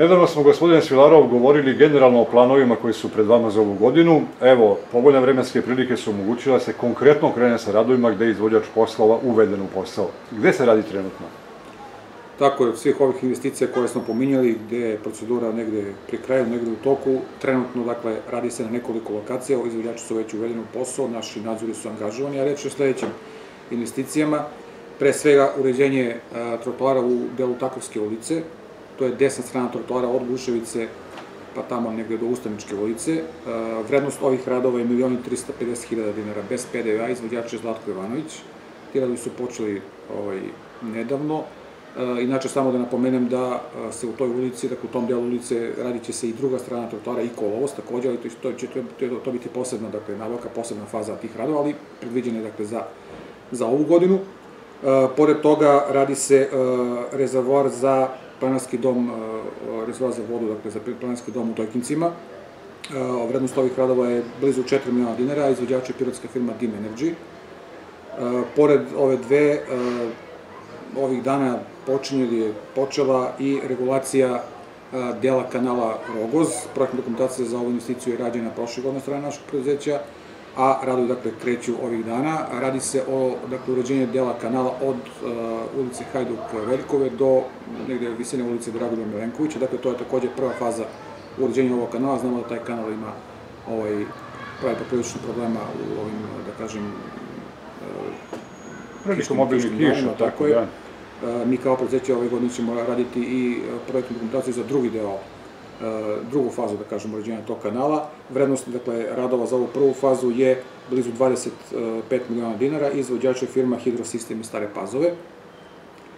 Nedavno smo, gospodine Svilarov, govorili generalno o planovima koji su pred vama za ovu godinu. Evo, povoljne vremenske prilike su omogućile da se konkretno krene sa radovima gde je izvođač poslova uveden u posao. Gde se radi trenutno? Tako je, svih ovih investicija koje smo pominjali, gde je procedura negde pri kraju, negde u toku, trenutno, dakle, radi se na nekoliko lokacija, izvođači su već uvedeni u posao, naši nadzori su angažovani, a reći o sledećim investicijama, pre svega uređenje trotoara u delu Takovske ulice, to je desna strana trotoara od Buševice pa tamo negde do Ustaničke ulice. Vrednost ovih radova je 1.350.000 dinara bez PDV-a, izvodjač je Zlatko Ivanović. Ti radovi su počeli ovaj, nedavno. Inače, samo da napomenem da se u toj ulici, dakle u tom delu ulice, radit će se i druga strana trotoara i kolovost takođe, ali to, će to, to biti posebna, dakle, nabavka, posebna faza tih radova, ali predviđene, dakle, za, za ovu godinu. Pored toga radi se rezervoar za planarski dom, rezervoar za vodu, dakle, za planarski dom u Tojkincima. Vrednost ovih radova je blizu 4 miliona dinara, a je pirotska firma Dim Energy. Pored ove dve, ovih dana počinje je počela i regulacija dela kanala Rogoz. Projektna dokumentacija za ovu investiciju je rađena prošle godine strane našeg preduzeća, a radovi dakle kreću ovih dana. Radi se o dakle, uređenju dela kanala od uh, ulice Hajduk Veljkove do negde visine ulice Dragolja Milenkovića. Dakle, to je takođe prva faza uređenja ovog kanala. Znamo da taj kanal ima ovaj, pravi poprilično problema u ovim, da kažem, Prilikom mobilnih kiša, tako je. Uh, mi kao preduzeće ove godine ćemo raditi i projektnu dokumentaciju za drugi deo drugu fazu, da kažemo, uređenja tog kanala. Vrednost, dakle, radova za ovu prvu fazu je blizu 25 miliona dinara, izvođač je firma Hidrosistem iz Stare Pazove.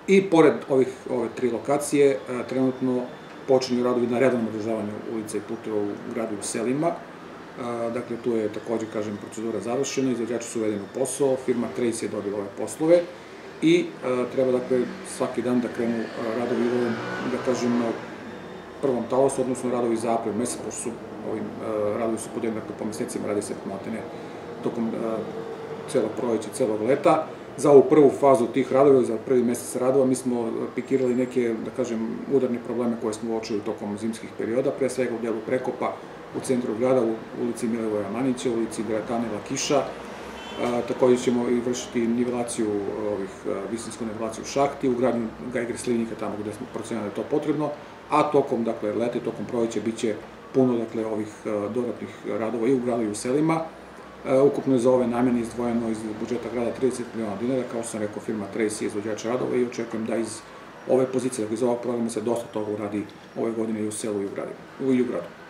I pored ovih ove tri lokacije, trenutno počinju radovi na redovnom održavanju ulica i puteva u gradu u selima. Dakle, tu je takođe, kažem, procedura završena, izvođači su uvedeni u posao, firma Trace je dobila ove poslove i treba, dakle, svaki dan da krenu radovi, da kažem, prvom talosu, odnosno radovi za april mesec, pošto su ovim uh, radovi su podeljeni dakle, po mesecima, radi se motene tokom uh, celog proleća, celog leta. Za ovu prvu fazu tih radova, za prvi mesec radova, mi smo pikirali neke, da kažem, udarne probleme koje smo uočili tokom zimskih perioda, pre svega u delu prekopa u centru grada, u ulici Milevoja Manića, u ulici Gratane Lakiša, takođe ćemo i vršiti nivelaciju ovih, visinsku nivelaciju šahti, u gradnju Gajgre Slivnika, tamo gde smo procenjali da je to potrebno, a tokom, dakle, leta i tokom proleća biće puno, dakle, ovih dodatnih radova i u gradu i u selima. Ukupno je za ove namene izdvojeno iz budžeta grada 30 miliona dinara, kao sam rekao, firma Trace je izvođač radova i očekujem da iz ove pozicije, dakle, iz ovog programa se dosta toga uradi ove godine i u selu i u gradu. I u gradu.